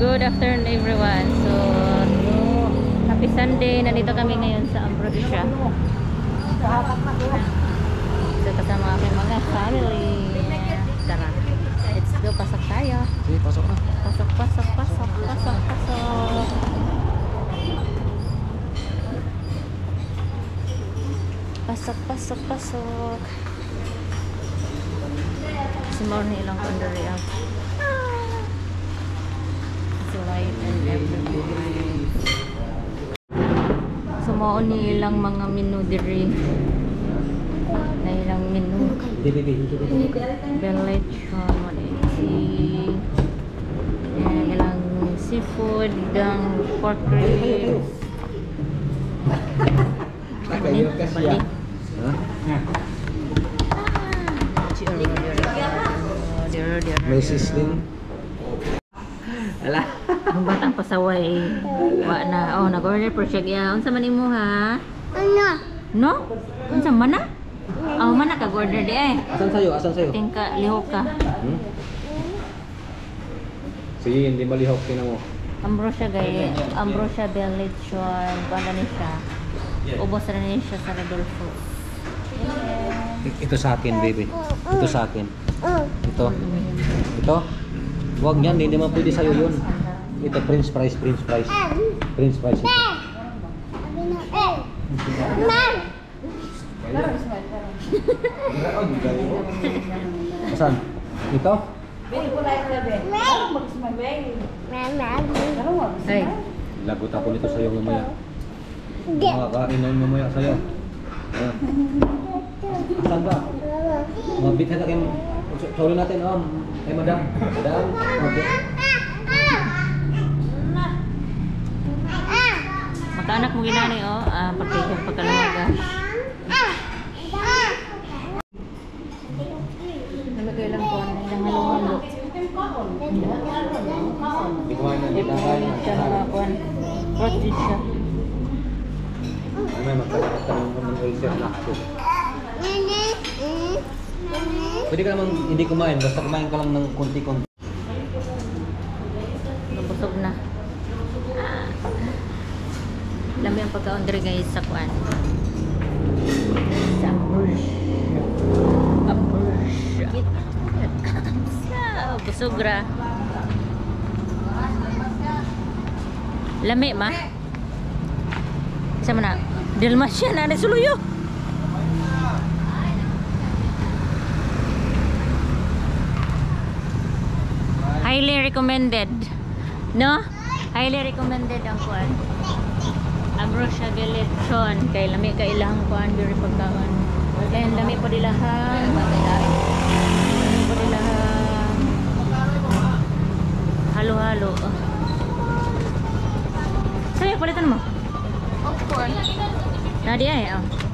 Good afternoon everyone. So, happy Sunday. Nandito kami ngayon sa Ambrosia. So, kasama aking mga family. Tara. Let's go. Pasok tayo. Sige, pasok na. Pasok, pasok, pasok, pasok, pasok. Pasok, pasok, pasok. Si Morny ilang kandari ang It's light and everything. So, mao ni ilang mga menu diri. Na ilang menu. Belechon, eh, ilang seafood, ang pork ribs. Balik. Diro, May sisling. Ala. Ang batang pasaway. Wa na. Oh, nag-order per siya. Yeah. Unsa man imo ha? Ano? No? Unsa man na? Oh, man na kag-order di eh. Asan sa'yo? Asan sa'yo? Tingka lihok ka. Hmm? Sige, hindi malihok. Tingnan mo. Ambrosia gay. Ambrosia Belechon. Banda ni siya. Ubos na ni siya sa Rodolfo. Ito sa akin, baby. Ito sa akin. Ito. Ito. Huwag yan. Hindi naman pwede sa'yo yun. Ito, Prince Price, Prince Price. Prince Price ito. Man! Asan? Ito? Man! Ay. Lagot ako nito sa'yo mamaya. Makakain na yun mamaya sa'yo. Ayan. Asan ba? Mabit na kayo. Sorry natin, oh. Kay madam. Madam. Okay. Makaanak mo ginani oh. Ah, pagkikong pagkalumaga. Nalagay lang po. Ilang halo-halo. Na. Na. Ito siya mga kuwan. Fruit juice siya. May magkakaroon ng ulcer na ako. Pwede ka naman hindi kumain. Basta kumain ka lang ng konti-konti. Nabusog na. Ah. Mo yung pagkaon diri guys sa kuan. Sa Ambrosia. Ambrosia. Sa busog ra. Lami ma. Sa mana? Dalmatian na suluyo. Highly recommended. No? Highly recommended ang kuan. Ambrosia Belechon. Kay lami ka ilang kuan diri pagkaon. And lami pa dilahang Lami dilahang halo-halo. Sa'yo, palitan mo. Of course. Nadi ay, oh.